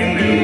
in the